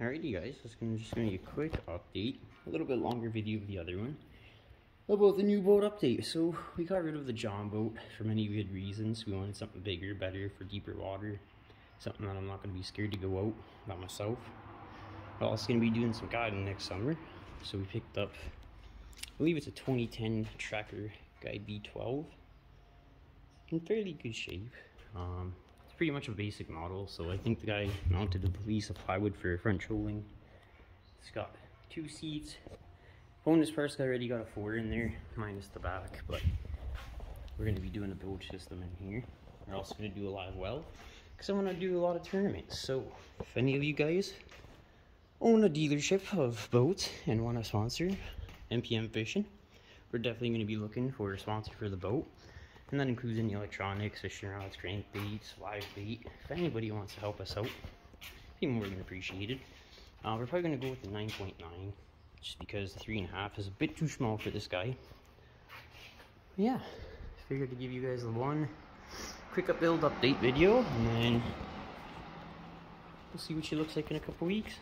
Alrighty guys, this is just gonna be a quick update, a little bit longer video of the other one, about the new boat update. So we got rid of the jon boat for many good reasons. We wanted something bigger, better for deeper water, something that I'm not gonna be scared to go out by myself. We're also gonna be doing some guiding next summer, so we picked up, I believe it's a 2010 Tracker Guide B12, in fairly good shape. Um, pretty much a basic model, so I think the guy mounted a piece of plywood for front trolling. It's got two seats. Bonus parts already got a four in there, minus the back, but we're going to be doing a build system in here. We're also going to do a live well, because I want to do a lot of tournaments. So, if any of you guys own a dealership of boats and want to sponsor MPM Fishing, we're definitely going to be looking for a sponsor for the boat. And that includes any electronics, a fishing rods, crankbaits, live bait. If anybody wants to help us out, be more than appreciated. Uh, we're probably going to go with the 9.9, just because the 3.5 is a bit too small for this guy. Yeah, figured to give you guys the one quick up build update video, and then we'll see what she looks like in a couple weeks.